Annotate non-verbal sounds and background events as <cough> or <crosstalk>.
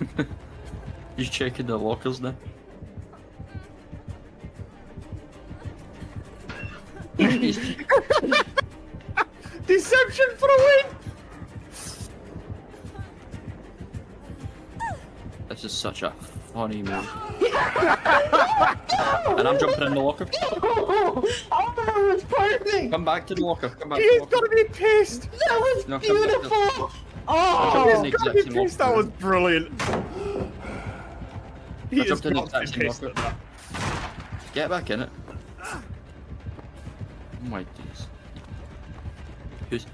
<laughs> You checking the lockers now? <laughs> Deception for a win! This is such a funny move. and I'm jumping in the locker. <laughs> Oh, it's perfect. Come back to the locker. Come back to He's the locker. gonna be pissed! That was No, come back, no. beautiful. I Oh, jumped in the he's gonna exact same pissed! That was brilliant! He I is jumped in the got to be exact same pissed locker. at that. Get back in it. Oh my days. Who's